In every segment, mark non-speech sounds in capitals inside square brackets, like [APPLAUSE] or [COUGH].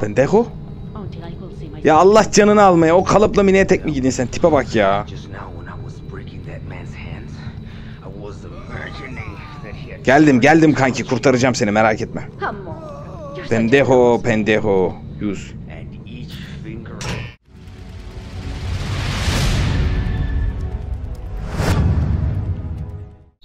Pendejo? Ya Allah canını almaya. O kalıpla mini etek mi giydin sen? Tipe bak ya. Geldim geldim kanki kurtaracağım seni merak etme. Pendejo pendejo. Yüz.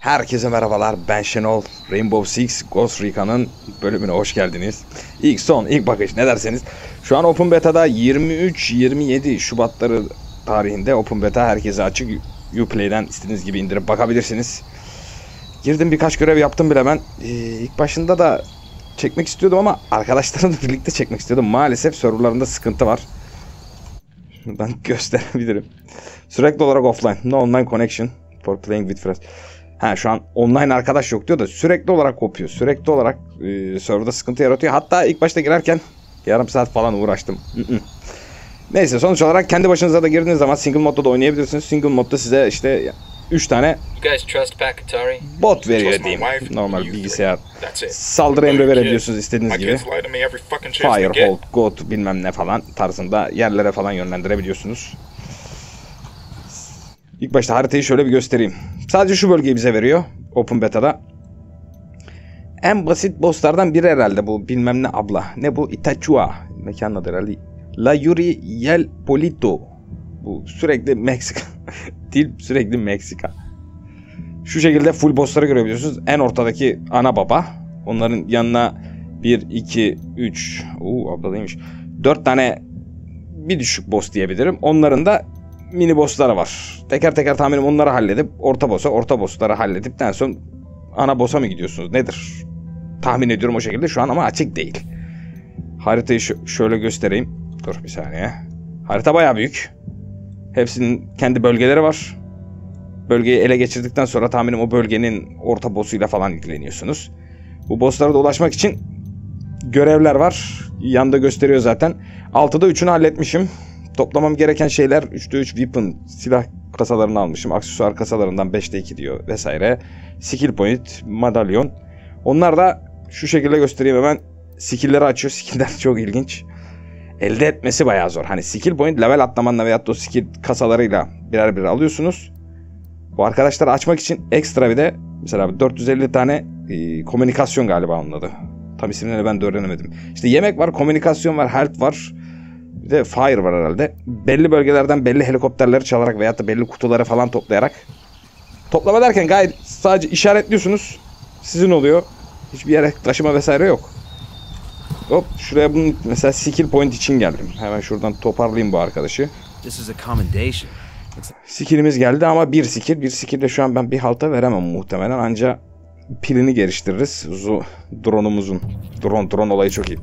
Herkese merhabalar ben Şenol. Rainbow Six Ghost Recon'ın bölümüne hoş geldiniz. İlk son ilk bakış ne derseniz. Şu an Open Beta'da 23-27 Şubatları tarihinde Open Beta herkese açık. Uplay'den istediğiniz gibi indirip bakabilirsiniz. Girdim birkaç görev yaptım bile ben. Ee, ilk başında da çekmek istiyordum ama arkadaşlarımla [LAUGHS] birlikte çekmek istiyordum. Maalesef serverlarında sıkıntı var. Şuradan [LAUGHS] gösterebilirim. Sürekli olarak offline. No online connection for playing with friends. Ha şu an online arkadaş yok diyor da sürekli olarak kopuyor. Sürekli olarak e, serverda sıkıntı yaratıyor. Hatta ilk başta girerken yarım saat falan uğraştım. Neyse sonuç olarak kendi başınıza da girdiğiniz zaman single modda da oynayabilirsiniz. Single modda size işte 3 tane bot veriyor diyeyim. Normal bilgisayar. Saldırı emri verebiliyorsunuz istediğiniz gibi. Firehold, get. God bilmem ne falan tarzında yerlere falan yönlendirebiliyorsunuz. İlk başta haritayı şöyle bir göstereyim. Sadece şu bölgeyi bize veriyor Open Beta'da. En basit bosslardan biri herhalde bu bilmem ne abla. Ne bu? Itachua. Mekanın adı herhalde. La Yuri Yel Polito. Bu sürekli Meksika. [LAUGHS] Dil sürekli Meksika. Şu şekilde full bossları görebiliyorsunuz. En ortadaki ana baba. Onların yanına 1, 2, 3. Uuu abla değilmiş. 4 tane bir düşük boss diyebilirim. Onların da mini bossları var. Teker teker tahminim onları halledip orta boss'a orta boss'ları halledipten sonra ana boss'a mı gidiyorsunuz? Nedir? Tahmin ediyorum o şekilde şu an ama açık değil. Haritayı şö- şöyle göstereyim. Dur bir saniye. Harita bayağı büyük. Hepsinin kendi bölgeleri var. Bölgeyi ele geçirdikten sonra tahminim o bölgenin orta boss'uyla falan ilgileniyorsunuz. Bu boss'lara da ulaşmak için görevler var. Yanda gösteriyor zaten. 6'da 3'ünü halletmişim. Toplamam gereken şeyler 3'te 3 weapon silah kasalarını almışım. Aksesuar kasalarından 5'te 2 diyor vesaire. Skill point, madalyon. Onlar da şu şekilde göstereyim hemen. Skill'leri açıyor. [LAUGHS] Skill'ler çok ilginç. Elde etmesi bayağı zor. Hani skill point level atlamanla veyahut da o skill kasalarıyla birer birer alıyorsunuz. Bu arkadaşları açmak için ekstra bir de mesela 450 tane e, komünikasyon galiba onun adı. Tam isimlerini ben de öğrenemedim. İşte yemek var, komünikasyon var, health var. Bir de fire var herhalde. Belli bölgelerden belli helikopterleri çalarak veyahut da belli kutuları falan toplayarak. Toplama derken gayet sadece işaretliyorsunuz. Sizin oluyor. Hiçbir yere taşıma vesaire yok. Hop şuraya bunun mesela skill point için geldim. Hemen şuradan toparlayayım bu arkadaşı. Skillimiz geldi ama bir skill. Bir skill de şu an ben bir halta veremem muhtemelen. Anca pilini geliştiririz. Zu drone'umuzun. Drone, drone olayı çok iyi.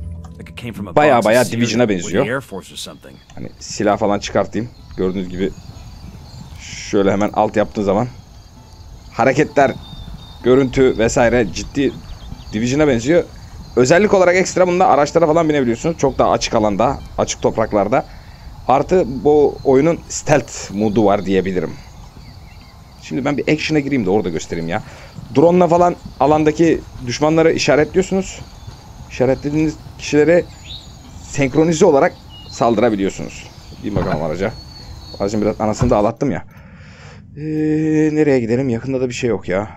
Like it came from a Bayağı box of bayağı cereal Division'a benziyor. Hani silah falan çıkartayım. Gördüğünüz gibi şöyle hemen alt yaptığı zaman hareketler, görüntü vesaire ciddi Division'a benziyor. Özellik olarak ekstra bunda araçlara falan binebiliyorsunuz. Çok daha açık alanda, açık topraklarda. Artı bu oyunun stealth modu var diyebilirim. Şimdi ben bir action'a gireyim de orada göstereyim ya. Drone'la falan alandaki düşmanları işaretliyorsunuz. İşaretlediğiniz kişilere senkronize olarak saldırabiliyorsunuz. Bir bakalım araca. Aracın biraz anasını da ağlattım ya. Ee, nereye gidelim? Yakında da bir şey yok ya.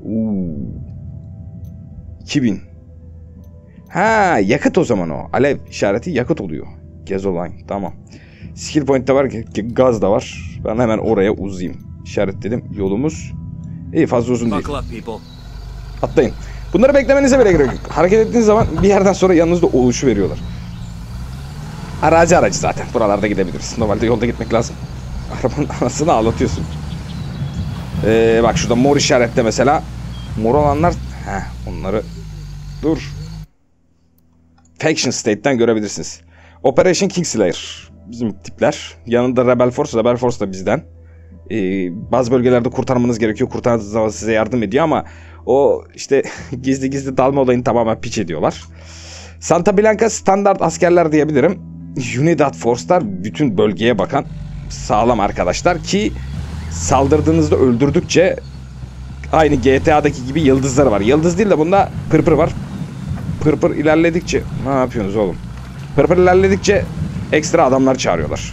Uuu. 2000. Ha yakıt o zaman o. Alev işareti yakıt oluyor. Gasoline tamam. Skill point de var, g- gaz da var. Ben hemen oraya uzayayım. İşaretledim. Yolumuz iyi fazla uzun değil. Atlayın. Bunları beklemenize bile gerek yok. Hareket ettiğiniz zaman bir yerden sonra yanınızda oluşu veriyorlar. Aracı aracı zaten. Buralarda gidebiliriz. Normalde yolda gitmek lazım. Arabanın anasını ağlatıyorsun. Ee, bak şurada mor işarette mesela. Mor olanlar... Heh, onları... Dur. Faction State'ten görebilirsiniz. Operation Kingslayer. Bizim tipler. Yanında Rebel Force. Rebel Force da bizden. Ee, bazı bölgelerde kurtarmanız gerekiyor. Kurtardığınız zaman size yardım ediyor ama o işte [LAUGHS] gizli gizli dalma olayını tamamen piç ediyorlar. Santa Blanca standart askerler diyebilirim. Unidad Force'lar bütün bölgeye bakan sağlam arkadaşlar ki saldırdığınızda öldürdükçe aynı GTA'daki gibi yıldızları var. Yıldız değil de bunda pırpır var. pırpır ilerledikçe ne yapıyorsunuz oğlum? Pırpır ilerledikçe ekstra adamlar çağırıyorlar.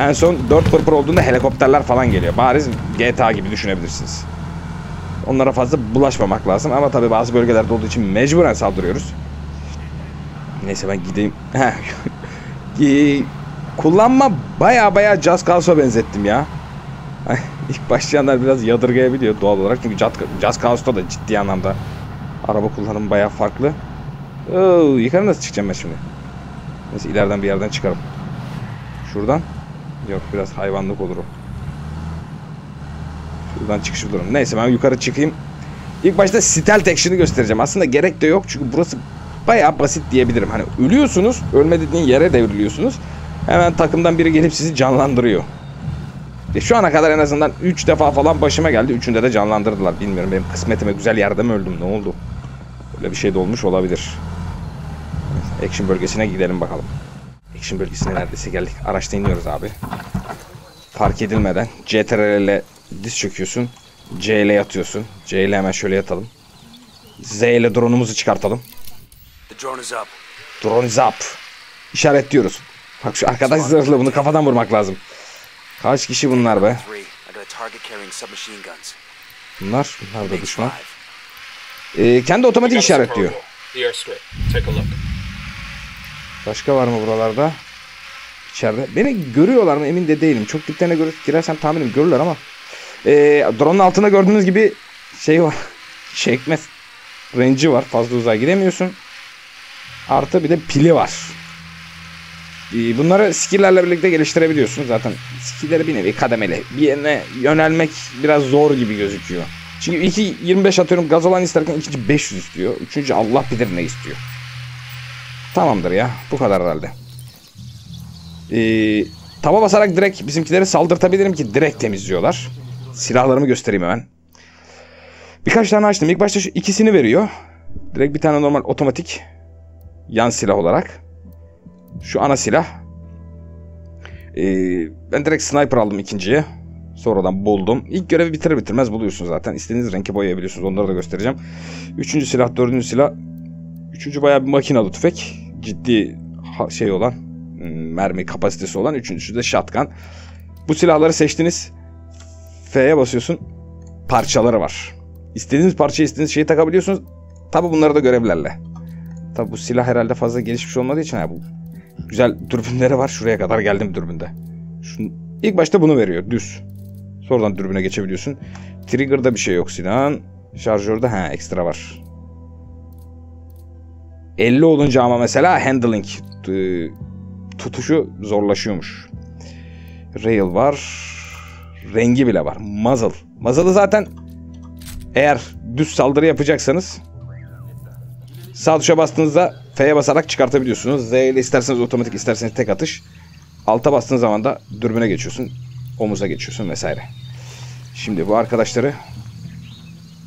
En son 4 pırpır olduğunda helikopterler falan geliyor. Bariz GTA gibi düşünebilirsiniz. Onlara fazla bulaşmamak lazım ama tabii bazı bölgelerde olduğu için mecburen saldırıyoruz. Neyse ben gideyim. [LAUGHS] Kullanma baya baya Just Cause'a benzettim ya. [LAUGHS] İlk başlayanlar biraz yadırgayabiliyor doğal olarak. Çünkü Just Cause'da da ciddi anlamda araba kullanımı baya farklı. Oo, yukarı nasıl çıkacağım ben şimdi? Neyse ileriden bir yerden çıkarım. Şuradan. Yok biraz hayvanlık olur o. Şuradan çıkış bulurum. Neyse ben yukarı çıkayım. İlk başta stealth action'ı göstereceğim. Aslında gerek de yok çünkü burası bayağı basit diyebilirim. Hani ölüyorsunuz, ölme dediğin yere devriliyorsunuz. Hemen takımdan biri gelip sizi canlandırıyor. E şu ana kadar en azından 3 defa falan başıma geldi. Üçünde de canlandırdılar. Bilmiyorum benim kısmetime güzel yerde mi öldüm ne oldu? Öyle bir şey de olmuş olabilir. Action bölgesine gidelim bakalım. Action bölgesine neredeyse geldik. Araçta iniyoruz abi. Fark edilmeden CTRL ile diz çöküyorsun. C ile yatıyorsun. C ile hemen şöyle yatalım. Z ile drone'umuzu çıkartalım. The drone is up. Drone is up. İşaretliyoruz. Bak şu arkadaş zırhlı bunu kafadan vurmak lazım. Kaç kişi bunlar be? Bunlar, bunlar da düşman. Ee, kendi otomatik işaretliyor. Başka var mı buralarda? İçeride. Beni görüyorlar mı emin de değilim. Çok diplerine göre girersem tahminim görürler ama. Ee, drone'un altında gördüğünüz gibi şey var. [LAUGHS] Çekme range'i var. Fazla uzağa gidemiyorsun. Artı bir de pili var. Ee, bunları skill'lerle birlikte geliştirebiliyorsunuz. Zaten skill'leri bir nevi kademeli. Bir yerine yönelmek biraz zor gibi gözüküyor. Çünkü ilki 25 atıyorum gaz olan isterken ikinci 500 istiyor. Üçüncü Allah bilir ne istiyor. Tamamdır ya. Bu kadar herhalde. Ee, taba basarak direkt bizimkileri saldırtabilirim ki direkt temizliyorlar. Silahlarımı göstereyim hemen. Birkaç tane açtım. İlk başta şu ikisini veriyor. Direkt bir tane normal otomatik yan silah olarak. Şu ana silah. Ee, ben direkt sniper aldım ikinciye. Sonradan buldum. İlk görevi bitirir bitirmez buluyorsunuz zaten. İstediğiniz renke boyayabiliyorsunuz. Onları da göstereceğim. Üçüncü silah, dördüncü silah. Üçüncü bayağı bir makinalı tüfek. Ciddi şey olan hmm, mermi kapasitesi olan. Üçüncüsü de shotgun. Bu silahları seçtiniz. F'ye basıyorsun. Parçaları var. İstediğiniz parçayı istediğiniz şeyi takabiliyorsunuz. Tabi bunları da görevlerle. Tabi bu silah herhalde fazla gelişmiş olmadığı için ha, bu güzel dürbünleri var. Şuraya kadar geldim dürbünde. Şun, ilk başta bunu veriyor düz. Sonradan dürbüne geçebiliyorsun. Trigger'da bir şey yok silahın. Şarjörde ha ekstra var. 50 olunca ama mesela handling tutuşu zorlaşıyormuş. Rail var. Rengi bile var. Muzzle. Muzzle'ı zaten eğer düz saldırı yapacaksanız sağ tuşa bastığınızda F'ye basarak çıkartabiliyorsunuz. Z ile isterseniz otomatik isterseniz tek atış. Alta bastığın zaman da dürbüne geçiyorsun. Omuza geçiyorsun vesaire. Şimdi bu arkadaşları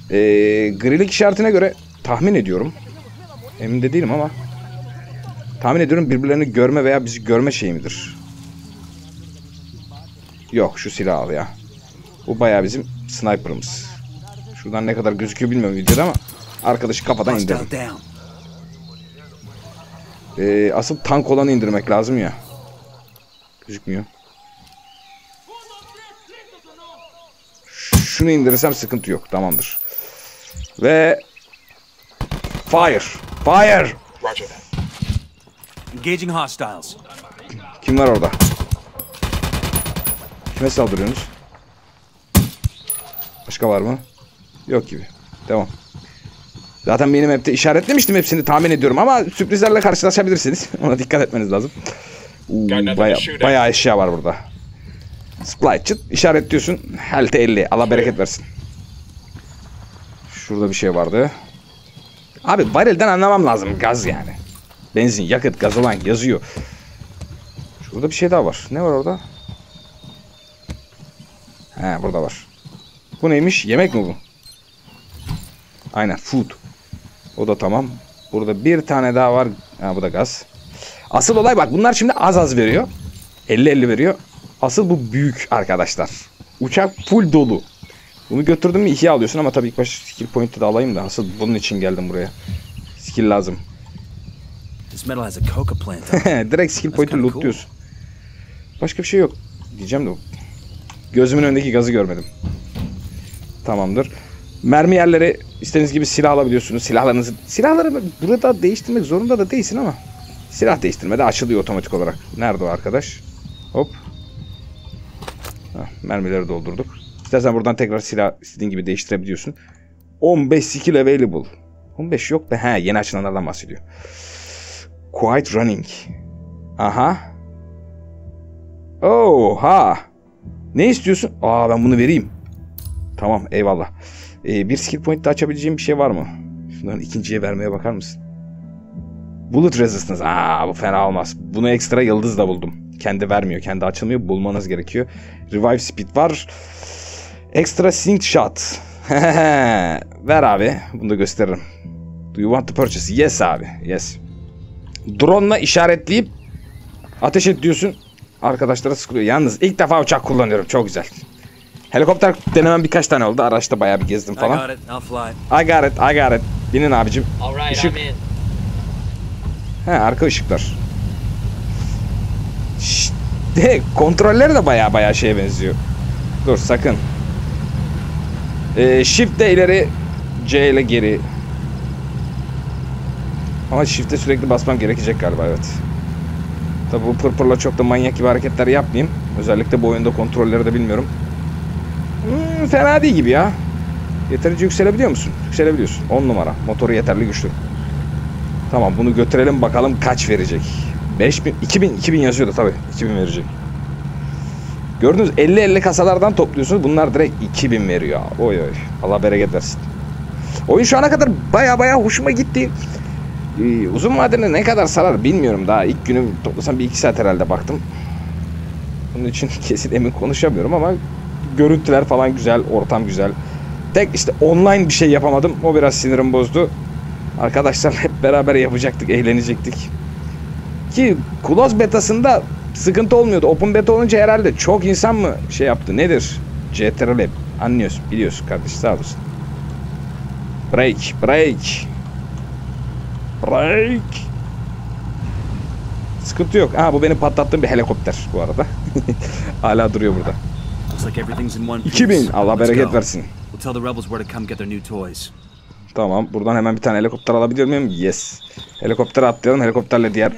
eee grilik işaretine göre tahmin ediyorum. Emin de değilim ama tahmin ediyorum birbirlerini görme veya bizi görme şeyi midir? Yok şu silah al ya. Bu bayağı bizim sniper'ımız. Şuradan ne kadar gözüküyor bilmiyorum videoda ama arkadaşı kafadan indirdim. Ee, asıl tank olanı indirmek lazım ya. Gözükmüyor. Şunu indirirsem sıkıntı yok. Tamamdır. Ve fire. Fire. Engaging hostiles. Kim var orada? Kime saldırıyorsunuz? Başka var mı? Yok gibi. Devam. Zaten benim hepte işaretlemiştim hepsini tahmin ediyorum ama sürprizlerle karşılaşabilirsiniz. [LAUGHS] Ona dikkat etmeniz lazım. Nothing baya, bayağı eşya var burada. Supply çıt işaretliyorsun. Health 50. Allah bereket versin. Şurada bir şey vardı. Abi varilden anlamam lazım. Gaz yani. Benzin, yakıt, gazolan yazıyor. Şurada bir şey daha var. Ne var orada? He burada var. Bu neymiş? Yemek mi bu? Aynen food. O da tamam. Burada bir tane daha var. Ha bu da gaz. Asıl olay bak bunlar şimdi az az veriyor. 50-50 veriyor. Asıl bu büyük arkadaşlar. Uçak full dolu. Bunu götürdün mü ihya alıyorsun ama tabii ilk başta skill point'i de alayım da asıl bunun için geldim buraya. Skill lazım. [LAUGHS] Direkt skill point'i lootluyorsun. Başka bir şey yok. Diyeceğim de gözümün önündeki gazı görmedim. Tamamdır. Mermi yerleri istediğiniz gibi silah alabiliyorsunuz. Silahlarınızı silahları burada değiştirmek zorunda da değilsin ama silah değiştirmede açılıyor otomatik olarak. Nerede o arkadaş? Hop. Mermileri doldurduk. İstersen buradan tekrar silah istediğin gibi değiştirebiliyorsun. 15 skill available. 15 yok da he yeni açılanlardan bahsediyor. Quiet running. Aha. Oha. Ne istiyorsun? Aa ben bunu vereyim. Tamam eyvallah. Ee, bir skill point de açabileceğim bir şey var mı? Şundan ikinciye vermeye bakar mısın? Bullet resistance. Aa bu fena olmaz. Bunu ekstra yıldız da buldum. Kendi vermiyor. Kendi açılmıyor. Bulmanız gerekiyor. Revive speed var. Extra sync shot. [LAUGHS] Ver abi. Bunu da gösteririm. Do you want to purchase? Yes abi. Yes. Drone'la işaretleyip ateş et diyorsun. Arkadaşlara sıkılıyor. Yalnız ilk defa uçak kullanıyorum. Çok güzel. Helikopter denemem birkaç tane oldu. Araçta bayağı bir gezdim I falan. got it. I'll fly. I got it, I got it. Binin abicim. All right, Işık. He arka ışıklar. Şşt, de, kontrolleri de baya baya şeye benziyor. Dur sakın. Ee, shift de ileri, C ile geri. Ama shift'e sürekli basmam gerekecek galiba evet. Tabi bu pırpırla çok da manyak gibi hareketler yapmayayım. Özellikle bu oyunda kontrolleri de bilmiyorum. Hmm, fena değil gibi ya. Yeterince yükselebiliyor musun? Yükselebiliyorsun. 10 numara. Motoru yeterli güçlü. Tamam bunu götürelim bakalım kaç verecek. 5000 2000 2000 yazıyordu tabii. 2000 verecek. Gördünüz 50-50 kasalardan topluyorsunuz. Bunlar direkt 2000 veriyor. Oy oy. Allah bereket versin. Oyun şu ana kadar baya baya hoşuma gitti. Ee, uzun vadede ne kadar sarar bilmiyorum daha. ilk günü toplasam bir iki saat herhalde baktım. Bunun için [LAUGHS] kesin emin konuşamıyorum ama görüntüler falan güzel, ortam güzel. Tek işte online bir şey yapamadım. O biraz sinirim bozdu. Arkadaşlarla hep beraber yapacaktık, eğlenecektik. Ki Close betasında sıkıntı olmuyordu. Open beta olunca herhalde çok insan mı şey yaptı? Nedir? CTRL anlıyorsun, biliyorsun kardeş sağ olasın. Break, break. Break. Sıkıntı yok. Ha bu benim patlattığım bir helikopter bu arada. [LAUGHS] Hala duruyor burada. Looks like everything's in one piece. 2000. Allah bereket versin. Tamam. Buradan hemen bir tane helikopter alabiliyor muyum? Yes. Helikoptere atlayalım. Helikopterle diğer...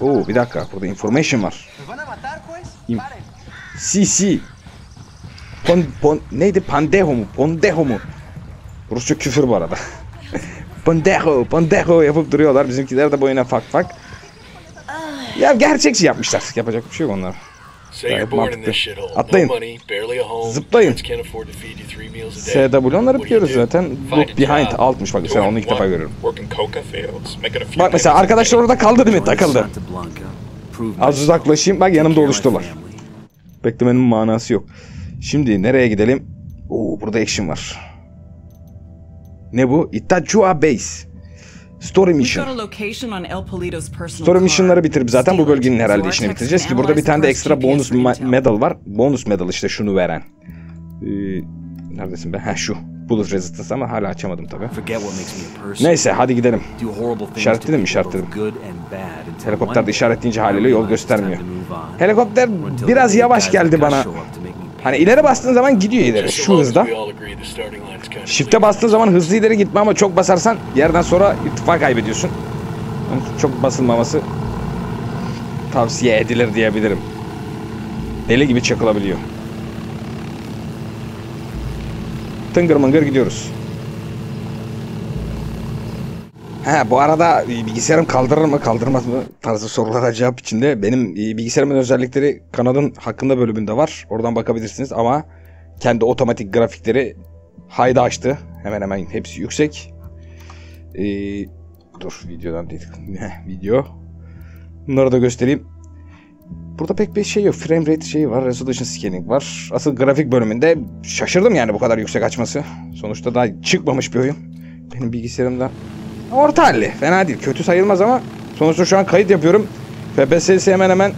Oo bir dakika. Burada information var. İm- CC. Pon, pon, neydi? Pandeho mu? Pondeho mu? Rusça küfür bu arada. [LAUGHS] Pondeho, Pondeho yapıp duruyorlar. Bizimkiler de boyuna fak fak. Ya gerçekçi yapmışlar. Yapacak bir şey yok onlar. Gayet mantıklı. Atlayın. Zıplayın. SW onları biliyoruz zaten. Look behind altmış bak. Sen onu ilk defa görüyorum. Bak mesela arkadaşlar orada kaldı değil mi? Takıldı. Az uzaklaşayım. Bak yanımda oluştular. Beklemenin manası yok. Şimdi nereye gidelim? Oo burada action var. Ne bu? Itachua Base. Story Mission. Story mission'ları bitirip zaten bu bölgenin herhalde işini bitireceğiz ki burada bir tane de ekstra bonus medal var. Bonus medal işte şunu veren. Ee, neredesin be? Ha şu. Bullet Resistance ama hala açamadım person. Neyse hadi gidelim. İşaretledim mi? İşaretledim. Helikopter de işaretleyince haliyle yol göstermiyor. Helikopter biraz yavaş geldi bana. Hani ileri bastığın zaman gidiyor ileri şu hızda. Shift'e bastığın zaman hızlı ileri gitme ama çok basarsan yerden sonra irtifa kaybediyorsun. Çok basılmaması tavsiye edilir diyebilirim. Deli gibi çakılabiliyor. Tıngır mıngır gidiyoruz. Ha bu arada e, bilgisayarım kaldırır mı kaldırmaz mı tarzı sorulara cevap içinde. Benim e, bilgisayarımın özellikleri kanalın hakkında bölümünde var. Oradan bakabilirsiniz ama kendi otomatik grafikleri hayda açtı. Hemen hemen hepsi yüksek. Ee, dur videodan değil. [LAUGHS] Video. Bunları da göstereyim. Burada pek bir şey yok. Frame rate şeyi var. Resolution scaling var. Asıl grafik bölümünde şaşırdım yani bu kadar yüksek açması. Sonuçta daha çıkmamış bir oyun. Benim bilgisayarımda orta halli. Fena değil. Kötü sayılmaz ama sonuçta şu an kayıt yapıyorum. FPS'si hemen hemen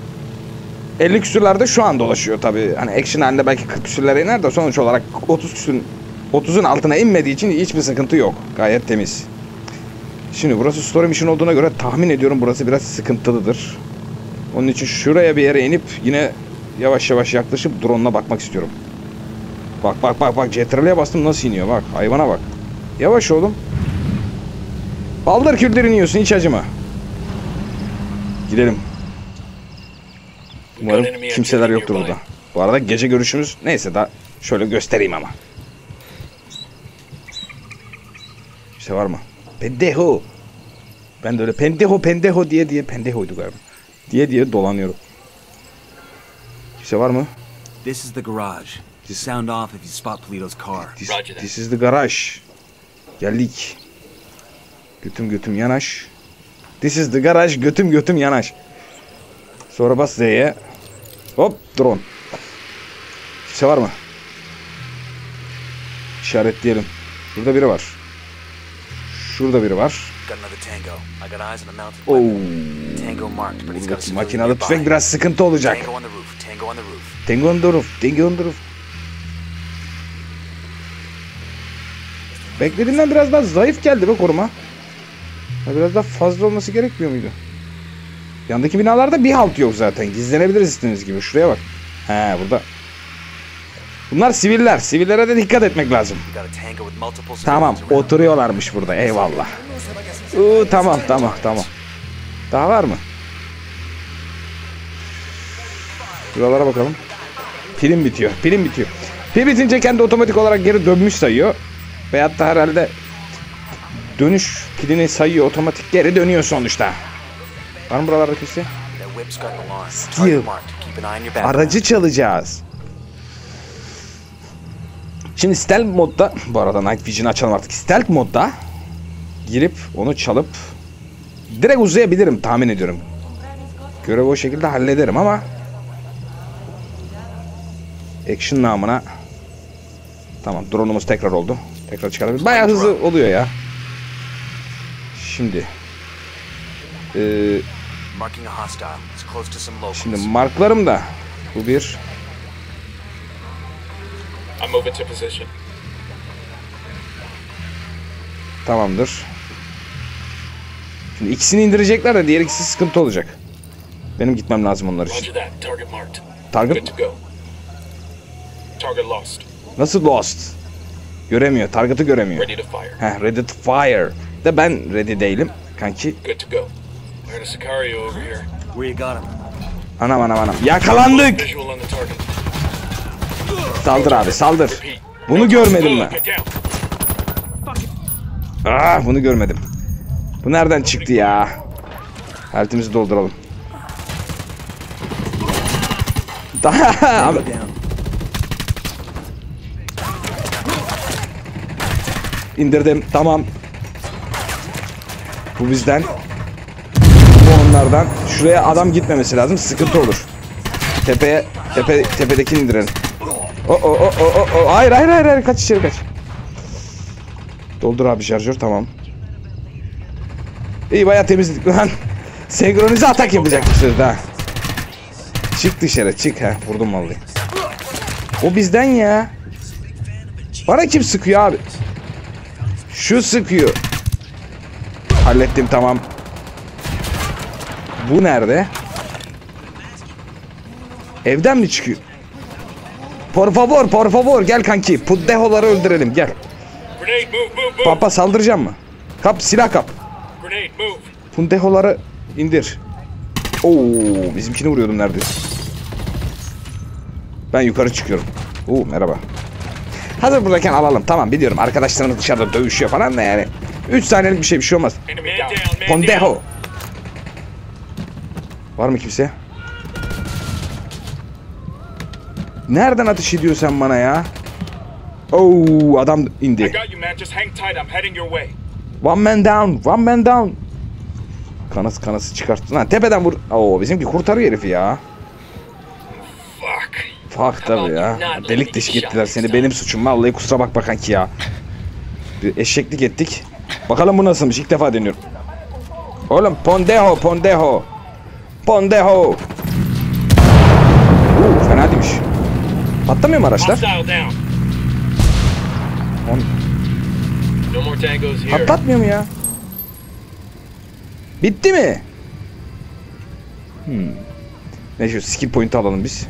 50 küsürlerde şu an dolaşıyor tabii. Hani action halinde belki 40 küsürlere iner de sonuç olarak 30 küsürün 30'un altına inmediği için hiçbir sıkıntı yok. Gayet temiz. Şimdi burası story mission olduğuna göre tahmin ediyorum burası biraz sıkıntılıdır. Onun için şuraya bir yere inip yine yavaş yavaş yaklaşıp drone'una bakmak istiyorum. Bak bak bak bak CTRL'ye bastım nasıl iniyor bak hayvana bak. Yavaş oğlum. Baldır küldürünü yiyorsun hiç acıma. Gidelim. Umarım kimseler yoktur burada. Bu arada gece görüşümüz neyse daha şöyle göstereyim ama. İşte var mı? Pendejo. Ben de öyle pendejo pendejo diye diye pendejoydu galiba. Diye diye dolanıyorum. Kimse var mı? This is the garage. Sound off if you spot Polito's car. This, this is the garage. Geldik. Götüm götüm yanaş. This is the garage. Götüm götüm yanaş. Sonra bas Z'ye. Hop drone. Kimse var mı? İşaretleyelim. Şurada biri var. Şurada biri var. Oo. Buradaki makinalı tüfek biraz sıkıntı olacak. Tango on the roof. Tango on the roof. Tango on the roof. Tango on the roof. Beklediğimden biraz daha zayıf geldi be koruma. Ya Biraz daha fazla olması gerekmiyor muydu? Yandaki binalarda bir halt yok zaten. Gizlenebiliriz istediğiniz gibi. Şuraya bak. He burada. Bunlar siviller. Sivillere de dikkat etmek lazım. Tamam oturuyorlarmış burada eyvallah. Uuu tamam tamam tamam. Daha var mı? Şuralara bakalım. Pilim bitiyor. Pilim bitiyor. Pil bitince kendi otomatik olarak geri dönmüş sayıyor. Veyahut da herhalde dönüş pilini sayıyor otomatik geri dönüyor sonuçta. Var mı buralarda kimse? Steel. Aracı çalacağız. Şimdi stealth modda bu arada Night Vision'ı açalım artık. Stealth modda girip onu çalıp direkt uzayabilirim tahmin ediyorum. Görevi o şekilde hallederim ama action namına tamam drone'umuz tekrar oldu. Tekrar çıkarabiliriz. Bayağı hızlı oluyor ya. Şimdi eee Marking a hostile. It's close to some locals. Şimdi marklarım da bu bir I'm moving to position. tamamdır. Şimdi ikisini indirecekler de diğer ikisi sıkıntı olacak. Benim gitmem lazım onlar için. Target marked. Good Target to go. Target lost. nasıl lost? Göremiyor. Target'ı göremiyor. Ready to fire. Heh, ready to fire. De ben ready değilim kanki. Anam anam anam. Yakalandık. Saldır abi saldır. Bunu görmedim ben. Ah bunu görmedim. Bu nereden çıktı ya? Haltimizi dolduralım. [LAUGHS] Daha down. indirdim. Tamam. Bu bizden. Bu onlardan. Şuraya adam gitmemesi lazım. Sıkıntı olur. Tepeye tepe tepedekini indirelim. O o o o o. Hayır hayır hayır hayır kaç içeri kaç. Doldur abi şarjör tamam. İyi bayağı temizledik lan. [LAUGHS] Senkronize atak yapacakmışız daha. Çık dışarı çık ha. Vurdum vallahi. O bizden ya. Bana kim sıkıyor abi? Şu sıkıyor. Hallettim tamam. Bu nerede? Evden mi çıkıyor? Por favor, por favor gel kanki. Puddehoları öldürelim gel. Papa saldıracağım mı? Kap silah kap. Pundehoları indir. Oo, bizimkini vuruyordum neredeyse. Ben yukarı çıkıyorum. Oo, merhaba. Hazır buradayken alalım. Tamam biliyorum arkadaşlarımız dışarıda dövüşüyor falan da yani. 3 saniyelik bir şey bir şey olmaz. Pondeho. Var mı kimse? Nereden ateş ediyorsun sen bana ya? Oo adam indi. One man down, one man down. Kanası kanası çıkarttı. Lan tepeden vur. Oo bizimki kurtarıyor herifi ya. Fuck. Fuck tabi ya. Delik deşik ettiler seni. Benim suçum. Vallahi kusura bakma kanki ya. Bir eşeklik ettik. Bakalım bu nasılmış. İlk defa deniyorum. Oğlum Pondeho, Pondeho. Pondeho. Uuu fena değilmiş. Patlamıyor mu araçlar? Patlatmıyor mu ya? Bitti mi? Hmm. Ne şu skill point'i alalım biz.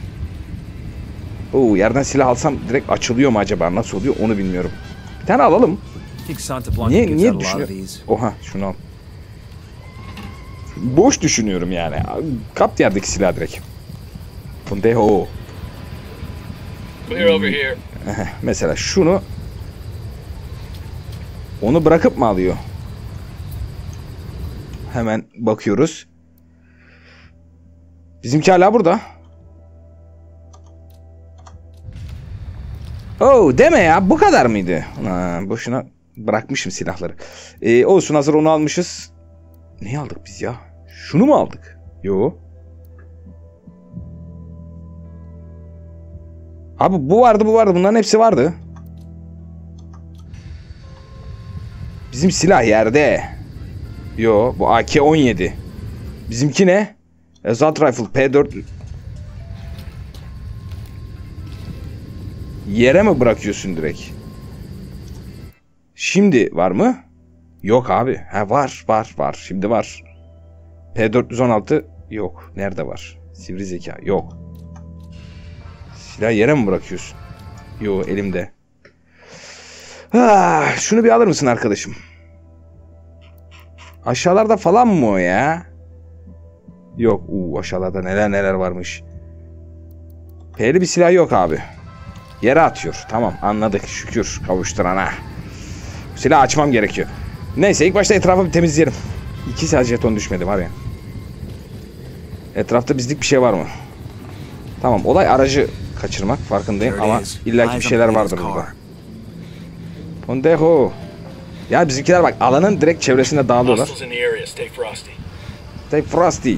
Oo yerden silah alsam direkt açılıyor mu acaba? Nasıl oluyor onu bilmiyorum. Bir tane alalım. Niye niye out a lot of düşünüyor? these. Oha şunu al. Boş düşünüyorum yani. Kap yerdeki silah direkt. Pundeho. Clear over here. Mesela şunu onu bırakıp mı alıyor? Hemen bakıyoruz. Bizimki hala burada. Oo deme ya bu kadar mıydı? Ha, boşuna bırakmışım silahları. Ee, olsun hazır onu almışız. Ne aldık biz ya? Şunu mu aldık? Yo. Abi bu vardı bu vardı bunların hepsi vardı. Bizim silah yerde. Yo bu AK-17. Bizimki ne? Assault Rifle P4. Yere mi bırakıyorsun direkt? Şimdi var mı? Yok abi. Ha var var var. Şimdi var. P416 yok. Nerede var? Sivri zeka yok. Silah yere mi bırakıyorsun? Yo elimde. Ah, şunu bir alır mısın arkadaşım? Aşağılarda falan mı o ya? Yok. Uu, aşağılarda neler neler varmış. P'li bir silah yok abi. Yere atıyor. Tamam anladık. Şükür kavuşturana. Bu silahı açmam gerekiyor. Neyse ilk başta etrafı bir temizleyelim. İki saat jeton düşmedi var ya. Etrafta bizlik bir şey var mı? Tamam olay aracı kaçırmak farkındayım ama illaki bir şeyler vardır burada. Pondejo. Ya bizimkiler bak alanın direkt çevresinde dağılıyorlar. Stay frosty.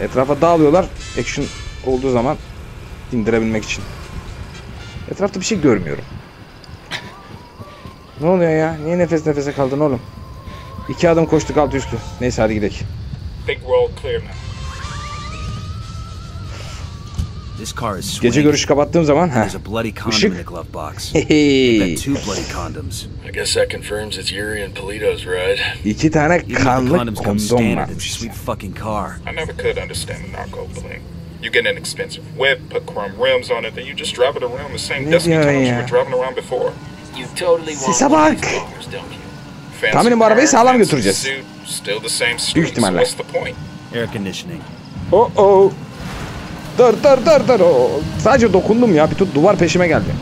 Etrafa dağılıyorlar. Action olduğu zaman indirebilmek için. Etrafta bir şey görmüyorum. Ne oluyor ya? Niye nefes nefese kaldın oğlum? İki adım koştuk alt üstü. Neyse hadi gidelim. Gece görüşü kapattığım zaman ha. Işık. İki tane kanlı kondom varmış. sweet fucking car. I never could understand the narco bling. You get an expensive whip, put chrome rims on it, then you just drive it around the same dusty tunnels you were driving around before. You totally want Sese bak. Tahminim bu arabayı sağlam götüreceğiz. Büyük ihtimalle. Air conditioning. Oh oh. Dur dur dur dur. Oo. Sadece dokundum ya. Bir tut duvar peşime geldi.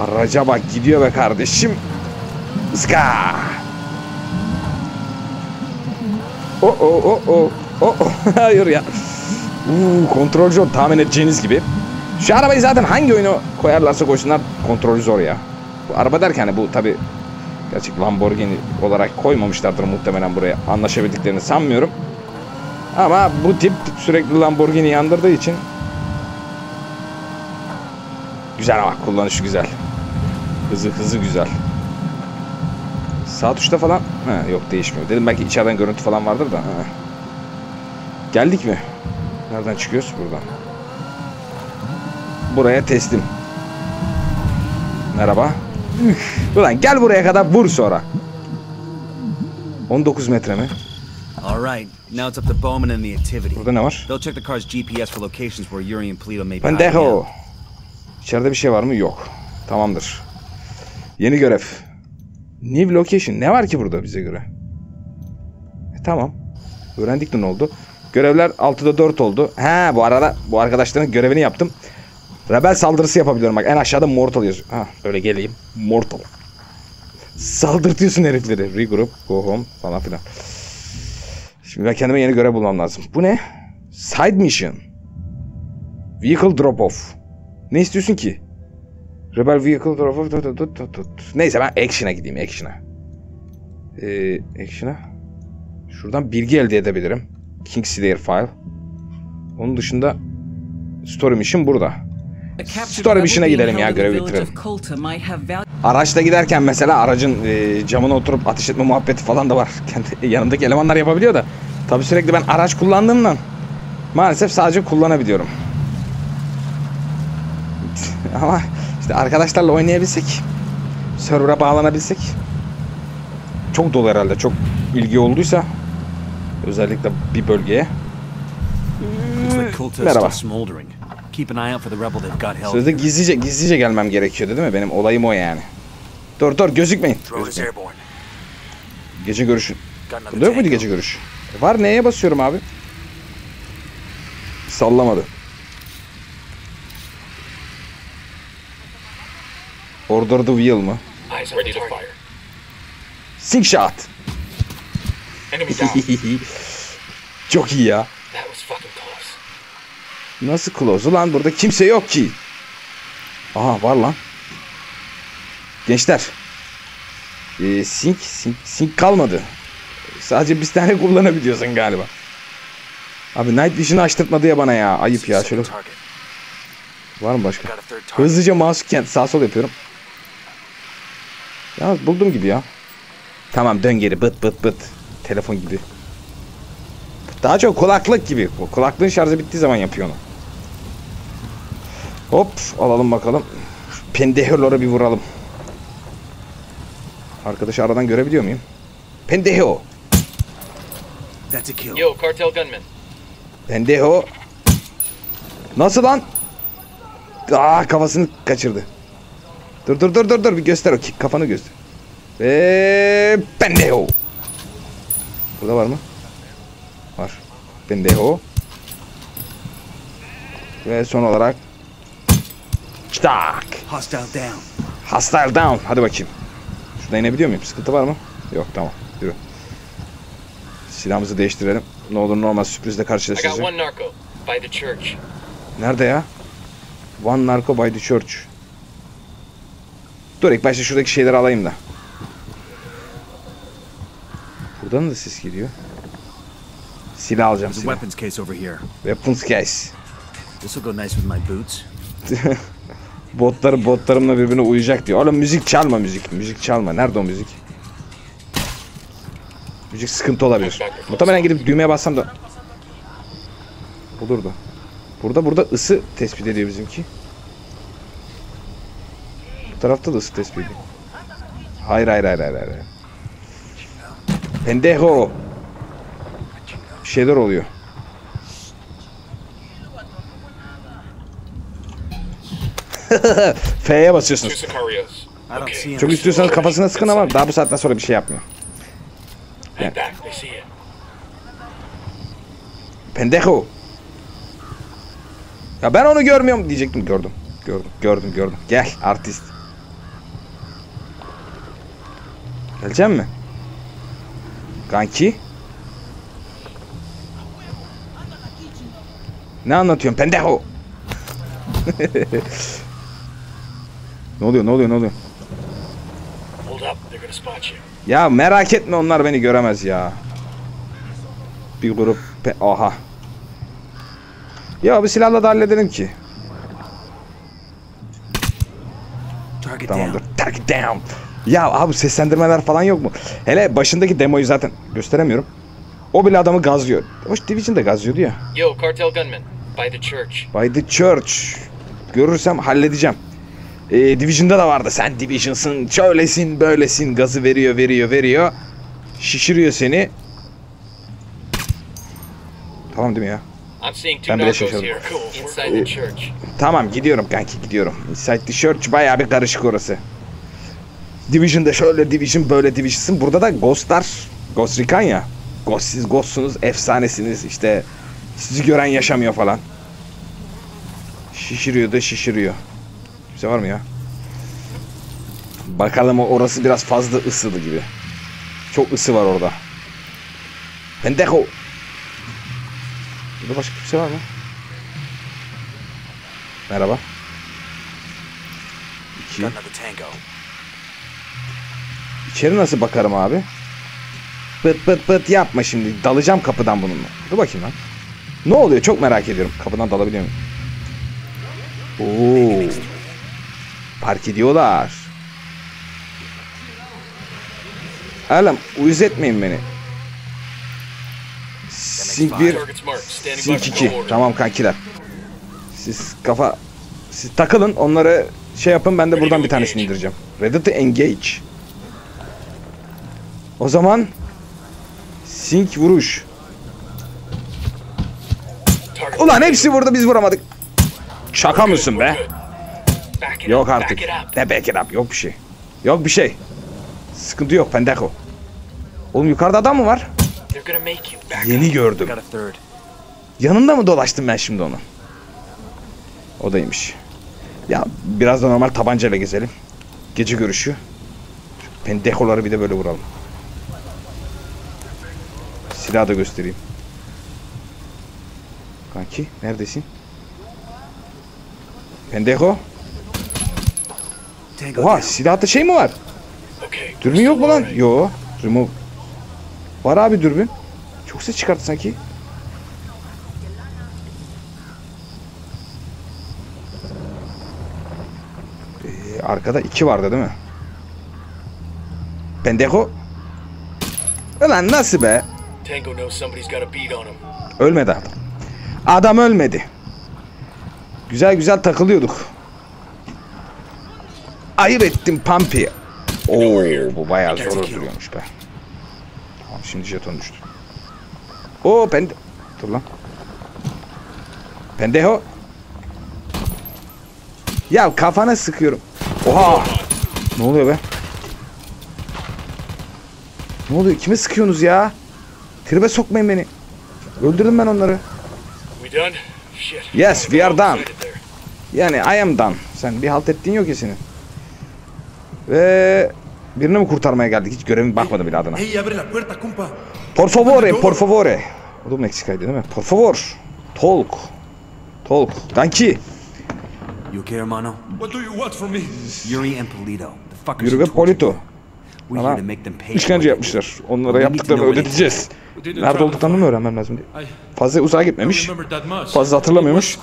Araca bak gidiyor be kardeşim. Iska. Oh oh oh oh. Oh oh. [LAUGHS] Hayır ya. Uuu kontrolcü ol, tahmin edeceğiniz gibi. Şu arabayı zaten hangi oyunu koyarlarsa koysunlar kontrolü zor ya. Bu araba derken hani bu tabi gerçek Lamborghini olarak koymamışlardır muhtemelen buraya. Anlaşabildiklerini sanmıyorum. Ama bu tip sürekli Lamborghini yandırdığı için güzel ama kullanışı güzel. Hızı hızı güzel. Sağ tuşta falan ha, yok değişmiyor. Dedim belki içeriden görüntü falan vardır da. Ha. Geldik mi? Nereden çıkıyoruz? Buradan. Buraya teslim. Merhaba. Üf. Ulan gel buraya kadar vur sonra. 19 metre mi? All right, now it's up to Bowman and the activity. Burada ne var? They'll check the car's GPS for locations where Yuri and Polito may be Pendejo. İçeride bir şey var mı? Yok. Tamamdır. Yeni görev. New location. Ne var ki burada bize göre? E, tamam. Öğrendik de ne oldu? Görevler 6'da 4 oldu. He bu arada bu arkadaşların görevini yaptım. Rebel saldırısı yapabiliyorum. Bak en aşağıda Mortal yazıyor. Ha böyle geleyim. Mortal. Saldırtıyorsun herifleri. Regroup, go home falan filan. Şimdi ben kendime yeni görev bulmam lazım. Bu ne? Side mission. Vehicle drop off. Ne istiyorsun ki? Rebel vehicle drop off. Neyse ben action'a gideyim action'a. Ee, action'a. Şuradan bilgi elde edebilirim. King Slayer file. Onun dışında story mission burada. Story being gidelim ya, village bitirelim. Araçta giderken mesela aracın e, camına oturup ateş etme muhabbeti falan da var. [LAUGHS] Kendi yanımdaki elemanlar yapabiliyor da. Tabii sürekli ben araç kullandığımdan maalesef sadece kullanabiliyorum. [LAUGHS] Ama işte arkadaşlarla oynayabilsek, server'a bağlanabilsek çok dolu herhalde. Çok ilgi olduysa Özellikle bir bölgeye. Merhaba. Keep an eye out for the rebel they've got held. Sözde gizlice gizlice gelmem gerekiyordu değil mi? Benim olayım o yani. Dur dur gözükmeyin. Gözükmeyin. Gece görüşün. Burada yok muydu gece görüş? E, Var neye basıyorum abi? Sallamadı. Order the wheel mı? Sink shot. Enemy down. [LAUGHS] Çok iyi ya. that was fucking close. Nasıl close lan? Burada kimse yok ki. Aha var lan. Gençler. Ee, sink, sink, sink kalmadı. Sadece bir tane kullanabiliyorsun galiba. Abi Night Vision'ı açtırtmadı ya bana ya. Ayıp ya. Şöyle var mı başka? Hızlıca mouse'u kent sağ sol yapıyorum. Ya buldum gibi ya. Tamam dön geri bıt bıt bıt. Telefon gibi. Daha çok kulaklık gibi. Kulaklığın şarjı bittiği zaman yapıyor onu. Hop alalım bakalım. Şu Pendeho'lara bir vuralım. Arkadaşı aradan görebiliyor muyum? Pendeho. That's a kill. Yo, cartel gunman. Pendeho. Nasıl lan? Aa kafasını kaçırdı. Dur dur dur dur dur bir göster o kafanı göster. Ve pendeho. Burada var mı? Var. Pendeho. Ve son olarak Tak. Hostile down. Hostile down. Hadi bakayım. Şurada inebiliyor muyum? Sıkıntı var mı? Yok tamam. Yürü. Silahımızı değiştirelim. Ne olur ne olmaz sürprizle I got karşılaşacağız. one narco by the church. Nerede ya? One Narco by the Church. Dur ilk başta şuradaki şeyleri alayım da. Buradan da ses geliyor. Silah alacağım silah. weapons case over here. Weapons case. This will go nice with my boots. [LAUGHS] Botları botlarımla birbirine uyacak diyor. Oğlum müzik çalma müzik. Müzik çalma. Nerede o müzik? Müzik sıkıntı olabilir. Muhtemelen gidip düğmeye bassam da olurdu. Burada burada ısı tespit ediyor bizimki. Bu tarafta da ısı tespit ediyor. Hayır hayır hayır hayır hayır. Pendejo. Bir şeyler oluyor. [LAUGHS] F'ye basıyorsunuz. Çok istiyorsanız kafasına sıkın ama daha bu saatten sonra bir şey yapmıyor. İt. Pendejo. Ya ben onu görmüyorum diyecektim. Gördüm. Gördüm. Gördüm. Gördüm. Gel artist. Gelecek mi? Kanki. Ne anlatıyorsun pendejo? [LAUGHS] ne oluyor ne oluyor ne oluyor? Hold up. They're gonna spot you. Ya merak etme onlar beni göremez ya. Bir grup aha. Ya bu silahla da hallederim ki. Target Tamamdır. down. Target down. Ya abi seslendirmeler falan yok mu? Hele başındaki demoyu zaten gösteremiyorum. O bile adamı gazlıyor. Hoş Division de gazlıyordu ya. Yo, cartel gunman by the church. By the church. Görürsem halledeceğim. Ee, Division'da da vardı. Sen Division'sın, şöylesin, böylesin. Gazı veriyor, veriyor, veriyor. Şişiriyor seni. Tamam değil mi ya? Ben bile şaşırdım. church. Tamam gidiyorum kanki gidiyorum. Inside the Church bayağı bir karışık orası. Division'da şöyle Division böyle Division'sın. Burada da Ghost'lar. Ghost Recon ya. Ghost siz Ghost'sunuz efsanesiniz işte. Sizi gören yaşamıyor falan. Şişiriyor da şişiriyor. Kimse var mı ya? Bakalım orası biraz fazla ısıdı gibi. Çok ısı var orada. Pendejo. Burada başka kimse var mı? Merhaba. İki. İçeri nasıl bakarım abi? Pıt pıt pıt yapma şimdi. Dalacağım kapıdan bununla. Dur bakayım lan. Ne oluyor? Çok merak ediyorum. Kapıdan dalabiliyor muyum? Oo. Park ediyorlar. Oğlum uyuz etmeyin beni. Sink 1 Target's marked. Standing by Sink for 2. order. Tamam kankiler. Siz kafa... Siz takılın onları şey yapın ben de buradan bir tanesini indireceğim. Ready to engage. O zaman Sink vuruş. Ulan hepsi vurdu biz vuramadık. Şaka mısın be? Yok artık. Ne back it up yok bir şey. Yok bir şey. Sıkıntı yok pendejo. Oğlum yukarıda adam mı var? Yeni gördüm. Yanında mı dolaştım ben şimdi onun? Odaymış. Ya biraz da normal tabancayla gezelim. Gece görüşü. Şu Pendekoları bir de böyle vuralım. Silahı da göstereyim. Kanki neredesin? Pendejo. Oha silahta şey mi var? Dürbün yok mu lan? Yo. Remove. Var abi dürbün. Çok ses çıkarttı sanki. Ee, arkada iki vardı değil mi? Pendejo. Ulan nasıl be? Ölmedi adam. Adam ölmedi. Güzel güzel takılıyorduk. Ayıp ettim Pampi. Oo bu bayağı zor öldürüyormuş be. Tamam şimdi jeton düştü. Oo pende... Dur lan. Pendejo. Ya kafana sıkıyorum. Oha. Ne oluyor be? Ne oluyor? Kime sıkıyorsunuz ya? Tribe sokmayın beni. Öldürdüm ben onları. Yes, we are done. Yani I am done. Sen bir halt ettiğin yok ya senin. Ve birini mi kurtarmaya geldik? Hiç görevim bakmadı bile adına. Hey, abre la puerta, compa. Por favore, por favore. O da Meksika'ydı değil mi? Por favor. Talk. Talk. Danki. You okay, hermano? What do you want from me? Yuri and Polito. The fuckers who ve Polito. Bana işkence yapmışlar. Onlara yaptıklarını ödeteceğiz. Nerede olduklarını mı öğrenmem lazım diye. Fazla uzağa gitmemiş. Fazla hatırlamıyormuş.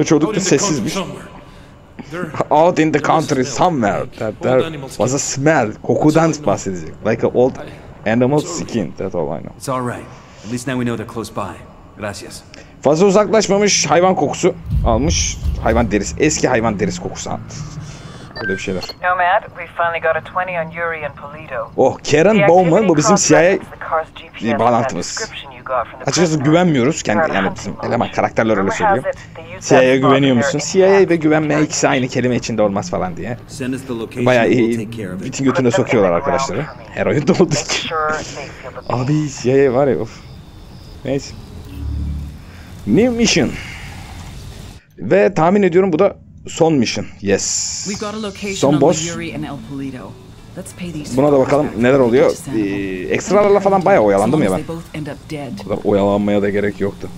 Ve country sessizmiş. Out in the country somewhere. That there was a smell. Kokudan bahsedecek. Like a old animal skin. That's all I know. It's all right. At least now we know they're close by. Gracias. Fazla uzaklaşmamış hayvan kokusu almış. Hayvan derisi. Eski hayvan derisi kokusu almış. Böyle bir şeyler. Nomad, we finally got a 20 on Yuri and Polito. Oh Karen Bowman bu bizim CIA bağlantımız. Açıkçası güvenmiyoruz. Kendi yani bizim eleman karakterler öyle söylüyor. CIA'ya güveniyor musun? CIA ve güvenme ikisi aynı kelime içinde olmaz falan diye. Bayağı iyi, bitin götüne sokuyorlar arkadaşları. They feel the pain. Abi CIA var ya of. Neyse. New mission. Ve tahmin ediyorum bu da son mission. Yes. Son on boss. Buna da bakalım neler oluyor. Ee, ekstralarla falan bayağı oyalandım ya ben. Bu kadar oyalanmaya da gerek yoktu.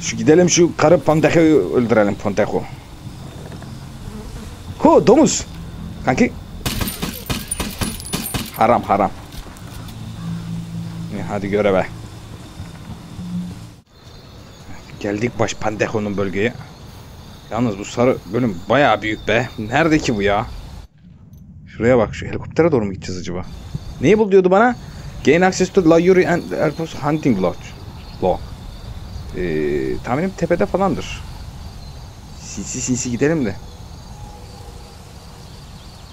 Şu gidelim şu karı Pontejo'yu öldürelim Pontejo. Hu domuz. Kanki. Haram haram. İyi, Hadi göreve. Geldik baş Pontejo'nun bölgeye. Yalnız bu sarı bölüm bayağı büyük be. Nerede ki bu ya? Şuraya bak şu helikoptere doğru mu gideceğiz acaba? Neyi bul diyordu bana? Gain access to La Yuri and Airpost Hunting Lodge. Law. Ee, tahminim tepede falandır. Sinsi sinsi gidelim de.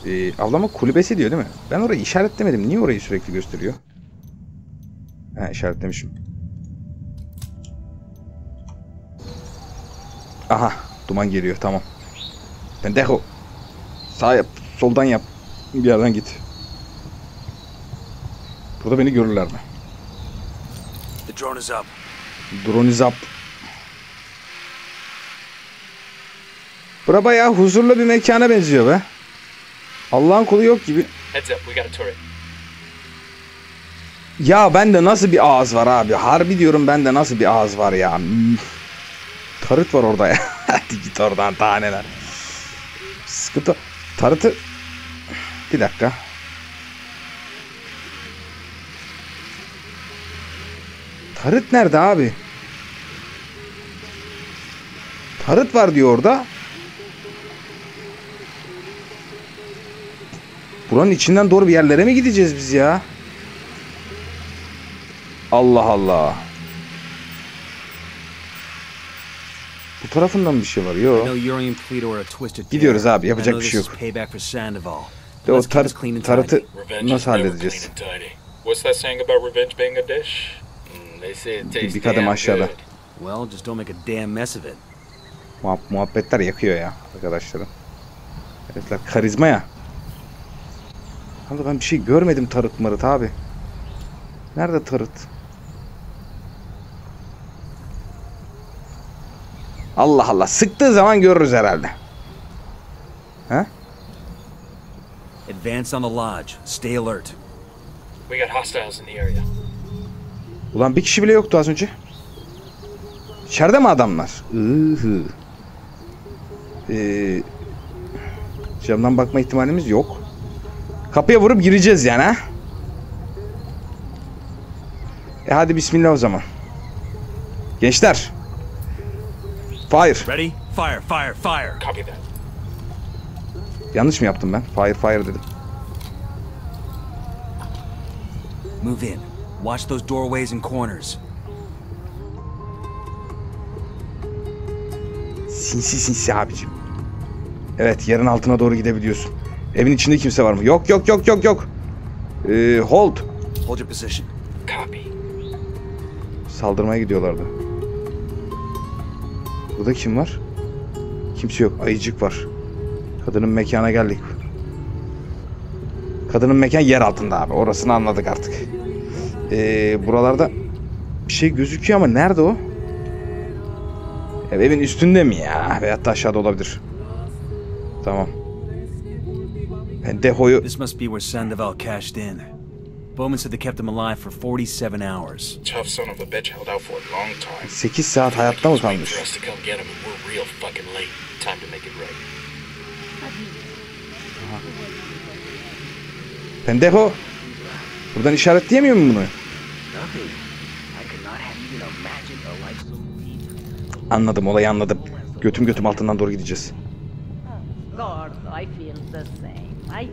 Ee, avlama kulübesi diyor değil mi? Ben orayı işaretlemedim. Niye orayı sürekli gösteriyor? Ha işaretlemişim. Aha duman geliyor tamam. Pendejo. Sağ yap, soldan yap. Bir yerden git. Burada beni görürler mi? The drone is up. Drone is up. Bura bayağı huzurlu bir mekana benziyor be. Allah'ın kulu yok gibi. Heads up, we got a turret. Ya bende nasıl bir ağız var abi? Harbi diyorum bende nasıl bir ağız var ya? Tarıt var orada ya. [LAUGHS] Git oradan taneler. Sıkıntı. Tarıtı... Bir dakika. Tarıt nerede abi? Tarıt var diyor orada. Buranın içinden doğru bir yerlere mi gideceğiz biz ya? Allah Allah. Bu tarafından bir şey var. I Yo. know Yuri and Polito are a twisted Gidiyoruz abi, yapacak bir şey yok. De o tar tarıtı nasıl halledeceğiz? clean and tidy. What's that saying about revenge being a dish? They say it tastes Bir kadem damn aşağıda. good. Well, just don't make a damn mess of it. Muhab- muhabbetler yakıyor ya arkadaşlarım. Herifler karizma ya. Abi ben bir şey görmedim tarıt marıt abi. Nerede tarıt? Allah Allah. Sıktığı zaman görürüz herhalde. Ha? Advance on the lodge. Stay alert. We got hostiles in the area. Ulan bir kişi bile yoktu az önce. İçeride mi adamlar? Ihı. Ee, camdan bakma ihtimalimiz yok. Kapıya vurup gireceğiz yani ha? E hadi bismillah o zaman. Gençler. Fire. Ready? Fire, fire, fire. Copy that. Yanlış mı yaptım ben? Fire fire dedim. Move in. Watch those doorways and corners. Sinsi sinsi abicim. Evet yerin altına doğru gidebiliyorsun. Evin içinde kimse var mı? Yok yok yok yok yok. Ee, hold. Hold your position. Copy. Saldırmaya gidiyorlardı. Burada kim var? Kimse yok. Ayıcık var. Kadının mekana geldik. Kadının mekan yer altında abi. Orasını anladık artık. Ee, buralarda bir şey gözüküyor ama nerede o? Ya evin üstünde mi ya? Veyahut da aşağıda olabilir. Tamam. Ben Deho'yu This must be where Sandoval cashed in. Bowman said they kept him alive for 47 hours. Tough son of a bitch held out for a long time. 8 saat hayatta mı kalmış? Time to make it right. Pendejo. Buradan işaretleyemiyor mu bunu? Anladım olayı anladım. Götüm götüm altından doğru gideceğiz. Lord, I feel the same. I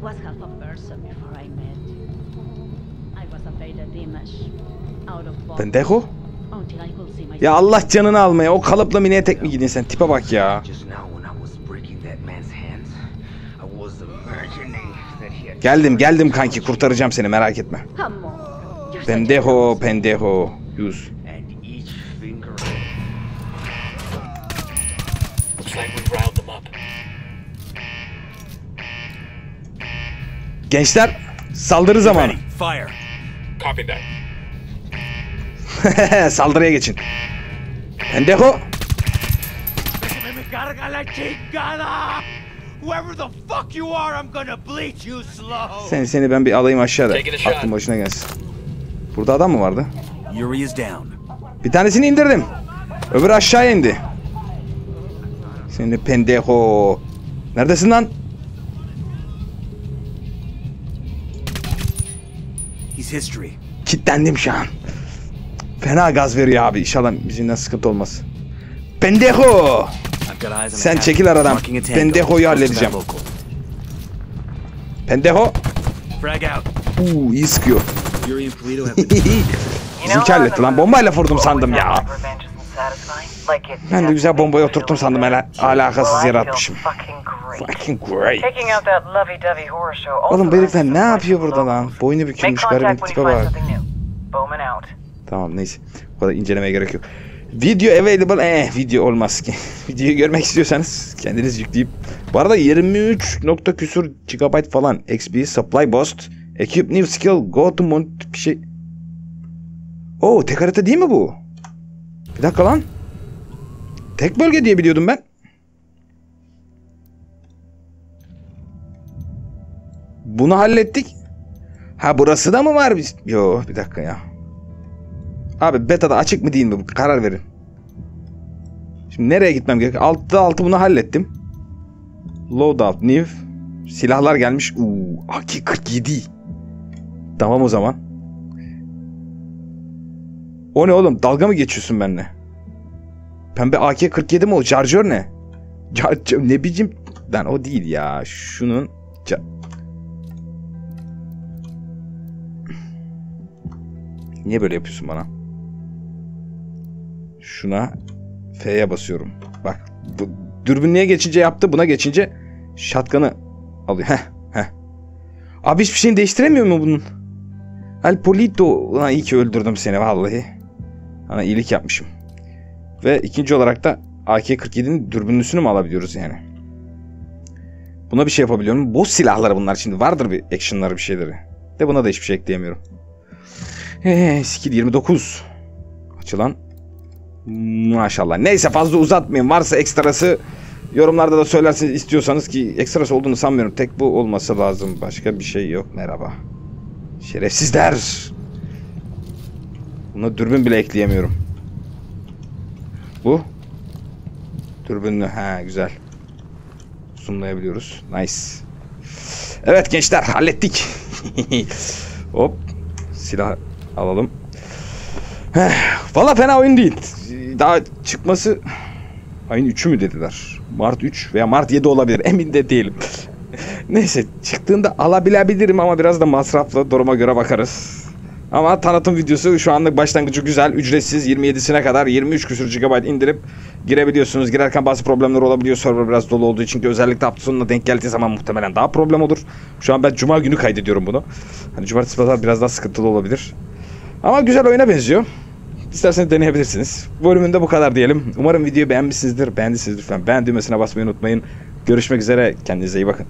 was half a person before I met. I was a faded image, out of body, Pendejo? Ya Allah canını almaya o kalıpla mineye tek mi gidiyorsun sen? Tipe bak ya. Geldim geldim kanki kurtaracağım seni merak etme. Pendejo pendejo. Yüz. Gençler saldırı zamanı. Ready? Fire. Copy that. [LAUGHS] Saldırıya geçin. Pendejo. Whoever the fuck you are, I'm gonna bleach you slow. Seni seni ben bir alayım aşağıda. Aklın başına gelsin. Burada adam mı vardı? Yuri is down. Bir tanesini indirdim. Öbürü aşağı indi. Seni pendejo. Neredesin lan? He's history. Kitlendim şu an. Fena gaz veriyor abi. İnşallah bizimden sıkıntı olmaz. Pendejo. Sen çekil aradan. to halledeceğim. out. Uuu iyi sıkıyor. Bizimki halletti lan. Bombayla vurdum sandım ya. Ben de güzel bombayı oturttum sandım. Hele alakasız yere atmışım. Fucking great. Oğlum bu herifler ne yapıyor burada lan? Boynu bükülmüş garibin tipe bak. Tamam neyse. Bu kadar incelemeye gerek yok. Video available. Eh video olmaz ki. [LAUGHS] Videoyu görmek istiyorsanız kendiniz yükleyip. Bu arada 23 nokta küsur gigabyte falan. XP supply boost. Equip new skill. Go to mont bir şey. Oo tek harita değil mi bu? Bir dakika lan. Tek bölge diye biliyordum ben. Bunu hallettik. Ha burası da mı var biz? Yo bir dakika ya. Abi beta'da açık mı değil mi? Bu Karar verin. Şimdi nereye gitmem gerek? Altta altı bunu hallettim. Loadout, new. Silahlar gelmiş. Uuu, AK-47. Tamam o zaman. O ne oğlum? Dalga mı geçiyorsun benimle? Pembe AK-47 mi o? Charger ne? Charger ne biçim? Lan o değil ya. Şunun... Niye böyle yapıyorsun bana? Şuna F'ye basıyorum. Bak bu dürbünlüğe geçince yaptı buna geçince şatkanı alıyor. Heh, heh. Abi hiçbir şeyini değiştiremiyor mu bunun? El Polito. Ulan iyi ki öldürdüm seni vallahi. Sana iyilik yapmışım. Ve ikinci olarak da AK-47'nin dürbünlüsünü mü alabiliyoruz yani? Buna bir şey yapabiliyorum. Boss silahları bunlar şimdi. Vardır bir actionları bir şeyleri. De buna da hiçbir şey ekleyemiyorum. Eee skill 29. Açılan. Maşallah. Neyse fazla uzatmayayım. Varsa ekstrası yorumlarda da söylersiniz istiyorsanız ki ekstrası olduğunu sanmıyorum. Tek bu olması lazım. Başka bir şey yok. Merhaba. Şerefsizler. Buna dürbün bile ekleyemiyorum. Bu. Dürbünlü. Ha güzel. Zoomlayabiliyoruz. Nice. Evet gençler hallettik. [LAUGHS] Hop. Silah alalım. Heh, Valla fena oyun değil. Daha çıkması ayın 3'ü mü dediler. Mart 3 veya Mart 7 olabilir. [LAUGHS] Emin de değilim. [LAUGHS] Neyse çıktığında alabilebilirim ama biraz da masraflı. Duruma göre bakarız. Ama tanıtım videosu şu anlık başlangıcı güzel. Ücretsiz 27'sine kadar 23 küsur GB indirip girebiliyorsunuz. Girerken bazı problemler olabiliyor. Server biraz dolu olduğu için ki özellikle hafta sonuna denk geldiği zaman muhtemelen daha problem olur. Şu an ben cuma günü kaydediyorum bunu. Hani cumartesi pazar biraz daha sıkıntılı olabilir. Ama güzel oyuna benziyor. İsterseniz deneyebilirsiniz. Bölümünde bu kadar diyelim. Umarım videoyu beğenmişsinizdir. Beğendiyseniz lütfen beğen düğmesine basmayı unutmayın. Görüşmek üzere. Kendinize iyi bakın.